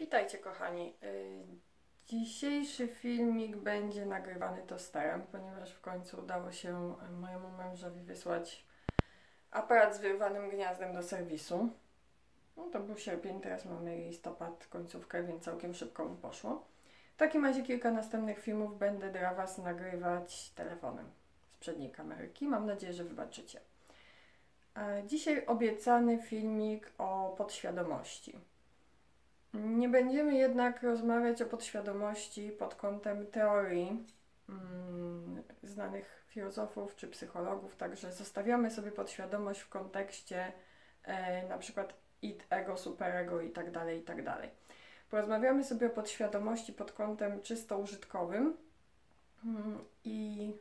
Witajcie kochani. Y, Dzisiejszy filmik będzie nagrywany tosterem, ponieważ w końcu udało się mojemu mężowi wysłać aparat z wyrwanym gniazdem do serwisu. No to był sierpień, teraz mamy listopad, końcówkę, więc całkiem szybko mu poszło. W takim razie kilka następnych filmów będę dla Was nagrywać telefonem z przedniej kamerki. Mam nadzieję, że wybaczycie. Dzisiaj obiecany filmik o podświadomości. Nie będziemy jednak rozmawiać o podświadomości pod kątem teorii mm, znanych filozofów czy psychologów, także zostawiamy sobie podświadomość w kontekście e, na przykład id, ego, superego i tak dalej, i tak. Porozmawiamy sobie o podświadomości pod kątem czysto użytkowym mm, i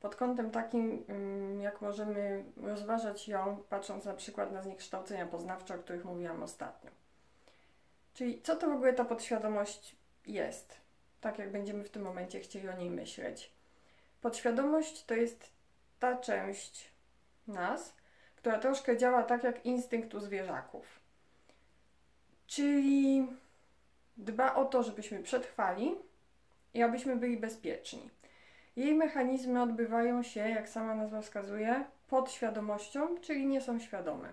pod kątem takim, mm, jak możemy rozważać ją, patrząc na przykład na zniekształcenia poznawcze, o których mówiłam ostatnio. Czyli co to w ogóle ta podświadomość jest? Tak jak będziemy w tym momencie chcieli o niej myśleć. Podświadomość to jest ta część nas, która troszkę działa tak jak instynkt u zwierzaków. Czyli dba o to, żebyśmy przetrwali i abyśmy byli bezpieczni. Jej mechanizmy odbywają się, jak sama nazwa wskazuje, pod świadomością, czyli nie są świadome.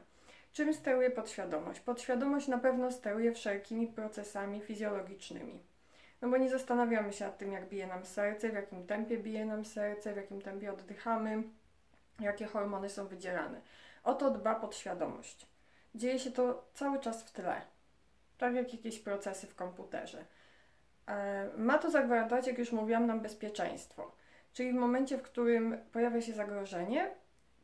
Czym steruje podświadomość? Podświadomość na pewno steruje wszelkimi procesami fizjologicznymi. No bo nie zastanawiamy się nad tym, jak bije nam serce, w jakim tempie bije nam serce, w jakim tempie oddychamy, jakie hormony są wydzielane. O to dba podświadomość. Dzieje się to cały czas w tle, tak jak jakieś procesy w komputerze. E, ma to zagwarantować, jak już mówiłam, nam bezpieczeństwo. Czyli w momencie, w którym pojawia się zagrożenie,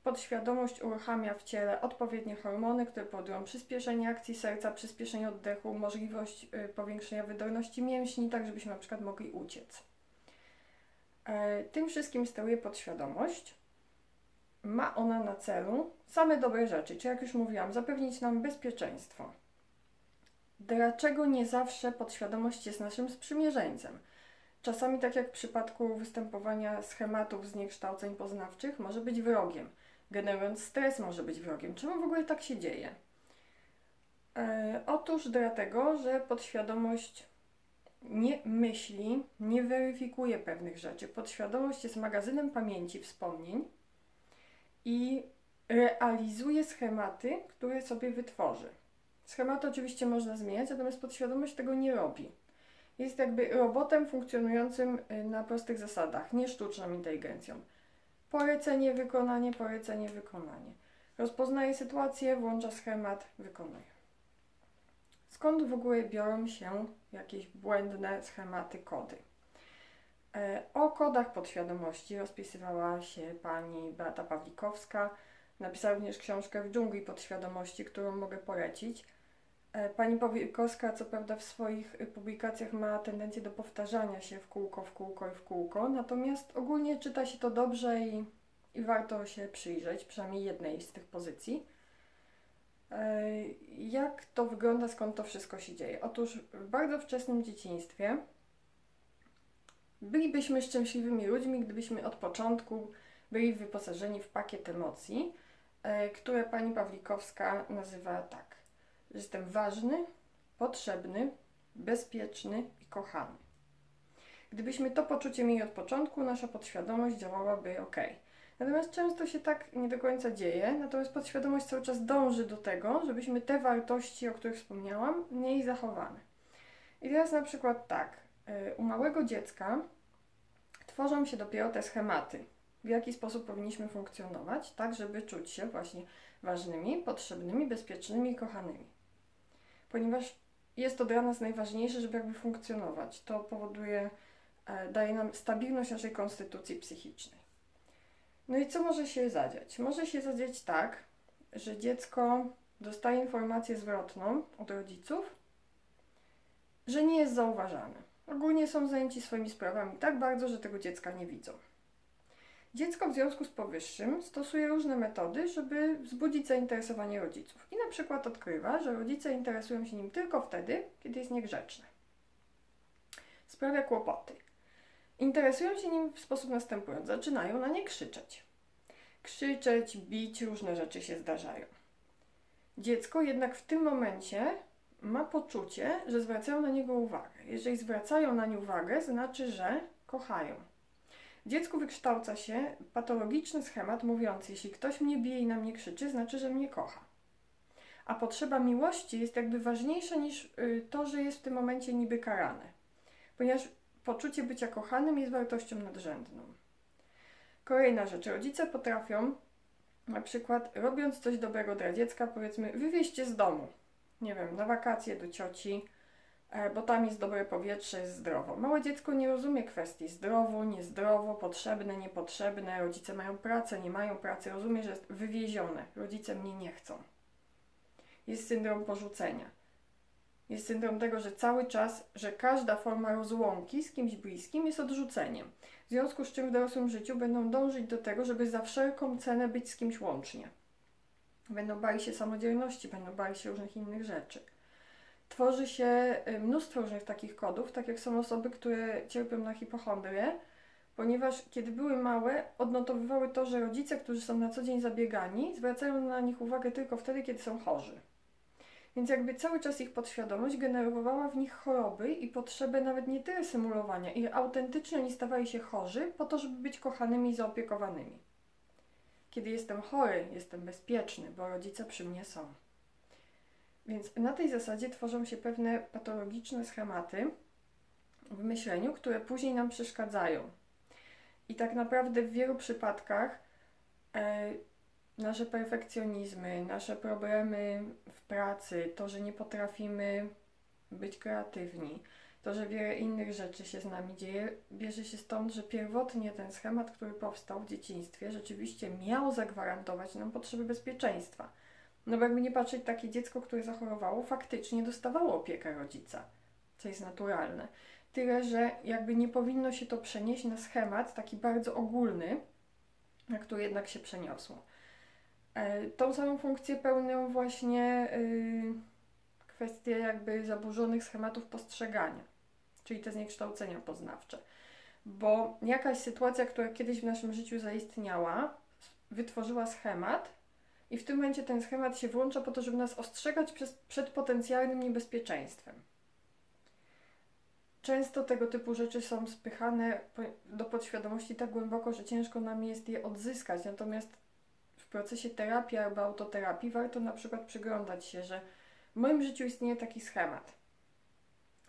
podświadomość uruchamia w ciele odpowiednie hormony, które powodują przyspieszenie akcji serca, przyspieszenie oddechu, możliwość y, powiększenia wydolności mięśni, tak żebyśmy na przykład mogli uciec. E, tym wszystkim steruje podświadomość. Ma ona na celu same dobre rzeczy, czyli jak już mówiłam, zapewnić nam bezpieczeństwo. Dlaczego nie zawsze podświadomość jest naszym sprzymierzeńcem? Czasami, tak jak w przypadku występowania schematów zniekształceń poznawczych, może być wrogiem generując stres może być wrogiem. Czemu w ogóle tak się dzieje? E, otóż dlatego, że podświadomość nie myśli, nie weryfikuje pewnych rzeczy. Podświadomość jest magazynem pamięci, wspomnień i realizuje schematy, które sobie wytworzy. Schematy oczywiście można zmieniać, natomiast podświadomość tego nie robi. Jest jakby robotem funkcjonującym y, na prostych zasadach, nie sztuczną inteligencją. Polecenie, wykonanie, polecenie, wykonanie. Rozpoznaje sytuację, włącza schemat, wykonuje. Skąd w ogóle biorą się jakieś błędne schematy, kody? E, o kodach podświadomości rozpisywała się pani Beata Pawlikowska. Napisała również książkę w dżungli podświadomości, którą mogę polecić. E, pani Pawlikowska, co prawda, w swoich publikacjach ma tendencję do powtarzania się w kółko, w kółko i w kółko, natomiast ogólnie czyta się to dobrze i, i warto się przyjrzeć, przynajmniej jednej z tych pozycji. E, jak to wygląda, skąd to wszystko się dzieje? Otóż w bardzo wczesnym dzieciństwie bylibyśmy szczęśliwymi ludźmi, gdybyśmy od początku byli wyposażeni w pakiet emocji, e, które pani Pawlikowska nazywa tak Jestem ważny, potrzebny, bezpieczny i kochany. Gdybyśmy to poczucie mieli od początku, nasza podświadomość działałaby ok. Natomiast często się tak nie do końca dzieje, natomiast podświadomość cały czas dąży do tego, żebyśmy te wartości, o których wspomniałam, mieli zachowane. I teraz na przykład tak, y, u małego dziecka tworzą się dopiero te schematy, w jaki sposób powinniśmy funkcjonować, tak żeby czuć się właśnie ważnymi, potrzebnymi, bezpiecznymi i kochanymi ponieważ jest to dla nas najważniejsze, żeby jakby funkcjonować. To powoduje, e, daje nam stabilność naszej konstytucji psychicznej. No i co może się zadziać? Może się zadziać tak, że dziecko dostaje informację zwrotną od rodziców, że nie jest zauważane. Ogólnie są zajęci swoimi sprawami tak bardzo, że tego dziecka nie widzą. Dziecko w związku z powyższym stosuje różne metody, żeby wzbudzić zainteresowanie rodziców. I na przykład odkrywa, że rodzice interesują się nim tylko wtedy, kiedy jest niegrzeczny. Sprawia kłopoty. Interesują się nim w sposób następujący. Zaczynają na nie krzyczeć. Krzyczeć, bić, różne rzeczy się zdarzają. Dziecko jednak w tym momencie ma poczucie, że zwracają na niego uwagę. Jeżeli zwracają na nie uwagę, znaczy, że kochają. Dziecku wykształca się patologiczny schemat mówiący, jeśli ktoś mnie bije i na mnie krzyczy, znaczy, że mnie kocha. A potrzeba miłości jest jakby ważniejsza niż y, to, że jest w tym momencie niby karane. Ponieważ poczucie bycia kochanym jest wartością nadrzędną. Kolejna rzecz. Rodzice potrafią, na przykład robiąc coś dobrego dla dziecka, powiedzmy, wywieźcie z domu, nie wiem, na wakacje do cioci, bo tam jest dobre powietrze, jest zdrowo. Małe dziecko nie rozumie kwestii zdrowo, niezdrowo, potrzebne, niepotrzebne. Rodzice mają pracę, nie mają pracy. Rozumie, że jest wywiezione. Rodzice mnie nie chcą. Jest syndrom porzucenia. Jest syndrom tego, że cały czas, że każda forma rozłąki z kimś bliskim jest odrzuceniem. W związku z czym w dorosłym życiu będą dążyć do tego, żeby za wszelką cenę być z kimś łącznie. Będą bali się samodzielności, będą bali się różnych innych rzeczy. Tworzy się y, mnóstwo różnych takich kodów, tak jak są osoby, które cierpią na hipochondrię, ponieważ kiedy były małe, odnotowywały to, że rodzice, którzy są na co dzień zabiegani, zwracają na nich uwagę tylko wtedy, kiedy są chorzy. Więc jakby cały czas ich podświadomość generowała w nich choroby i potrzebę nawet nie tyle symulowania, ile autentycznie oni stawali się chorzy po to, żeby być kochanymi i zaopiekowanymi. Kiedy jestem chory, jestem bezpieczny, bo rodzice przy mnie są. Więc na tej zasadzie tworzą się pewne patologiczne schematy w myśleniu, które później nam przeszkadzają. I tak naprawdę w wielu przypadkach e, nasze perfekcjonizmy, nasze problemy w pracy, to, że nie potrafimy być kreatywni, to, że wiele innych rzeczy się z nami dzieje, bierze się stąd, że pierwotnie ten schemat, który powstał w dzieciństwie, rzeczywiście miał zagwarantować nam potrzeby bezpieczeństwa. No bo jakby nie patrzeć, takie dziecko, które zachorowało, faktycznie dostawało opiekę rodzica, co jest naturalne. Tyle, że jakby nie powinno się to przenieść na schemat taki bardzo ogólny, na który jednak się przeniosło. E, tą samą funkcję pełnią właśnie yy, kwestie jakby zaburzonych schematów postrzegania, czyli te zniekształcenia poznawcze. Bo jakaś sytuacja, która kiedyś w naszym życiu zaistniała, wytworzyła schemat i w tym momencie ten schemat się włącza po to, żeby nas ostrzegać przez, przed potencjalnym niebezpieczeństwem. Często tego typu rzeczy są spychane do podświadomości tak głęboko, że ciężko nam jest je odzyskać. Natomiast w procesie terapii albo autoterapii warto na przykład przyglądać się, że w moim życiu istnieje taki schemat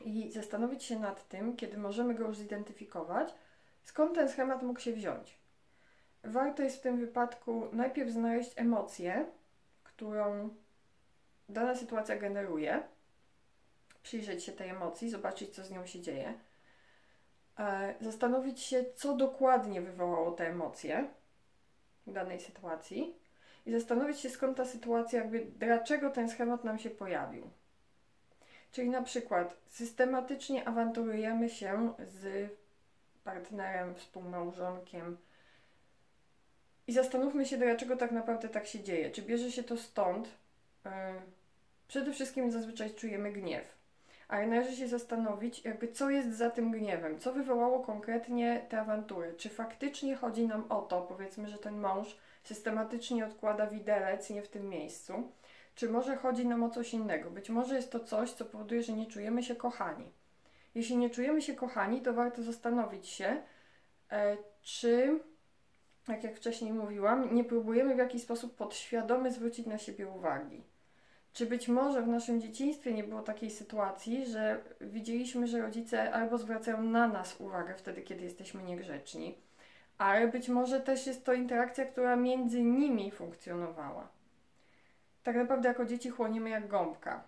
i zastanowić się nad tym, kiedy możemy go już zidentyfikować, skąd ten schemat mógł się wziąć. Warto jest w tym wypadku najpierw znaleźć emocję, którą dana sytuacja generuje, przyjrzeć się tej emocji, zobaczyć, co z nią się dzieje, e, zastanowić się, co dokładnie wywołało te emocje, danej sytuacji. I zastanowić się, skąd ta sytuacja, jakby dlaczego ten schemat nam się pojawił. Czyli na przykład systematycznie awanturujemy się z partnerem, współmałżonkiem i zastanówmy się, dlaczego tak naprawdę tak się dzieje. Czy bierze się to stąd? Yy, przede wszystkim zazwyczaj czujemy gniew ale należy się zastanowić, jakby co jest za tym gniewem, co wywołało konkretnie te awantury. Czy faktycznie chodzi nam o to, powiedzmy, że ten mąż systematycznie odkłada widelec nie w tym miejscu, czy może chodzi nam o coś innego? Być może jest to coś, co powoduje, że nie czujemy się kochani. Jeśli nie czujemy się kochani, to warto zastanowić się, e, czy, tak jak wcześniej mówiłam, nie próbujemy w jakiś sposób podświadomy zwrócić na siebie uwagi. Czy być może w naszym dzieciństwie nie było takiej sytuacji, że widzieliśmy, że rodzice albo zwracają na nas uwagę wtedy, kiedy jesteśmy niegrzeczni, ale być może też jest to interakcja, która między nimi funkcjonowała. Tak naprawdę jako dzieci chłoniemy jak gąbka.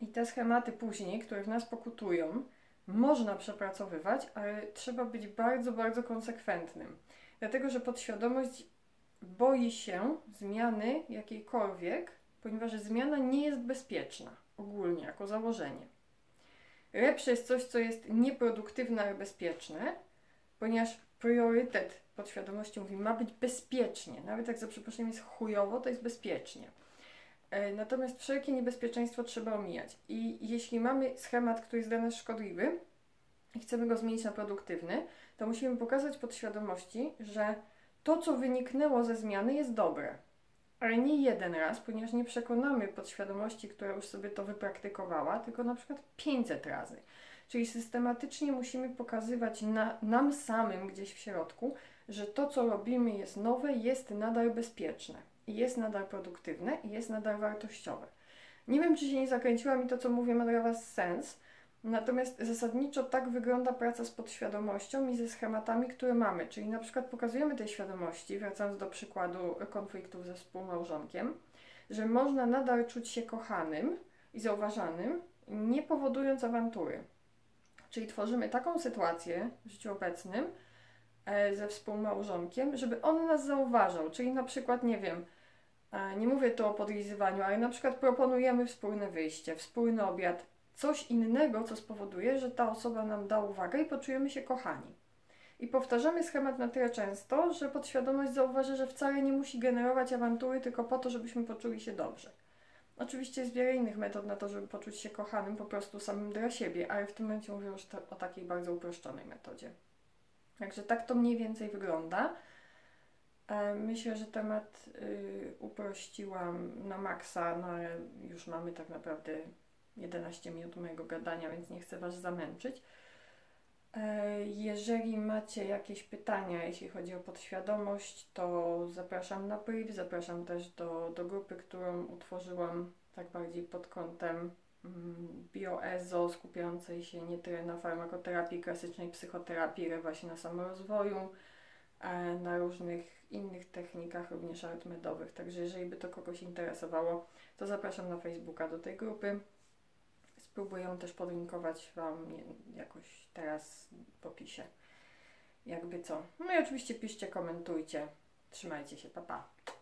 I te schematy później, które w nas pokutują, można przepracowywać, ale trzeba być bardzo, bardzo konsekwentnym. Dlatego, że podświadomość boi się zmiany jakiejkolwiek, ponieważ zmiana nie jest bezpieczna ogólnie jako założenie. Lepsze jest coś, co jest nieproduktywne, ale bezpieczne, ponieważ priorytet podświadomości mówi, ma być bezpiecznie. Nawet jak za przeproszeniem jest chujowo, to jest bezpiecznie. E, natomiast wszelkie niebezpieczeństwo trzeba omijać. I jeśli mamy schemat, który jest dla nas szkodliwy i chcemy go zmienić na produktywny, to musimy pokazać podświadomości, że to, co wyniknęło ze zmiany, jest dobre ale nie jeden raz, ponieważ nie przekonamy podświadomości, która już sobie to wypraktykowała, tylko na przykład 500 razy. Czyli systematycznie musimy pokazywać na, nam samym gdzieś w środku, że to, co robimy, jest nowe, jest nadal bezpieczne, jest nadal produktywne i jest nadal wartościowe. Nie wiem, czy się nie zakręciła mi to, co mówię, ma dla Was sens, natomiast zasadniczo tak wygląda praca z podświadomością i ze schematami, które mamy. Czyli na przykład pokazujemy tej świadomości, wracając do przykładu konfliktów ze współmałżonkiem, że można nadal czuć się kochanym i zauważanym, nie powodując awantury. Czyli tworzymy taką sytuację w życiu obecnym e, ze współmałżonkiem, żeby on nas zauważał. Czyli na przykład, nie wiem, e, nie mówię tu o podlizywaniu, ale na przykład proponujemy wspólne wyjście, wspólny obiad, coś innego, co spowoduje, że ta osoba nam da uwagę i poczujemy się kochani. I powtarzamy schemat na tyle często, że podświadomość zauważy, że wcale nie musi generować awantury tylko po to, żebyśmy poczuli się dobrze. Oczywiście jest wiele innych metod na to, żeby poczuć się kochanym po prostu samym dla siebie, ale w tym momencie mówię już o takiej bardzo uproszczonej metodzie. Także tak to mniej więcej wygląda. E, myślę, że temat y, uprościłam na maksa, no ale już mamy tak naprawdę 11 minut mojego gadania, więc nie chcę Was zamęczyć. E, jeżeli macie jakieś pytania, jeśli chodzi o podświadomość, to zapraszam na priv, zapraszam też do, do grupy, którą utworzyłam tak bardziej pod kątem mm, bioezo, skupiającej się nie tyle na farmakoterapii, klasycznej psychoterapii, ale właśnie na samorozwoju, e, na różnych innych technikach, również artmedowych. Także jeżeli by to kogoś interesowało, to zapraszam na Facebooka do tej grupy. Spróbuję też podlinkować Wam jakoś teraz w opisie. Jakby co. No i oczywiście piszcie, komentujcie. Trzymajcie się, papa. Pa.